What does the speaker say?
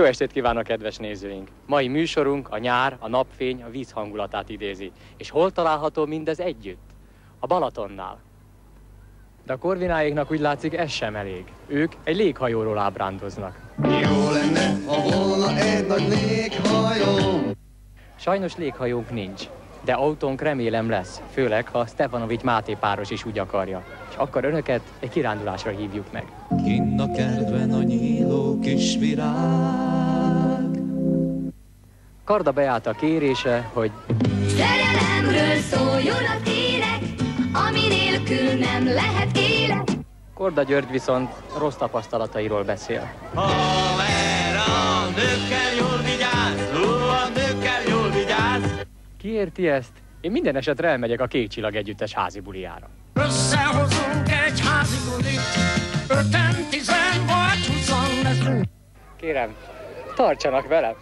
Jó estét kívánok, kedves nézőink! Mai műsorunk a nyár, a napfény, a víz hangulatát idézi. És hol található mindez együtt? A Balatonnál. De a korvináiknak úgy látszik, ez sem elég. Ők egy léghajóról ábrándoznak. Jó lenne, ha volna egy nagy léghajó. Sajnos léghajónk nincs, de autónk remélem lesz, főleg ha Stefanovics Máté páros is úgy akarja. És akkor önöket egy kirándulásra hívjuk meg. Kinn a kertben a nyíló kis virág. Karda beállt a kérése, hogy Szerelemről szóljon a kérek, ami nélkül nem lehet élet. Korda György viszont rossz tapasztalatairól beszél. Haver, a nőkkel jól vigyázz, ó, a nőkkel jól vigyázz. Ki érti ezt? Én minden esetre elmegyek a Kék Csillag Együttes házi buliára. Összehozunk egy házi bulit, öten, tizen. Kérem, tartsanak velem!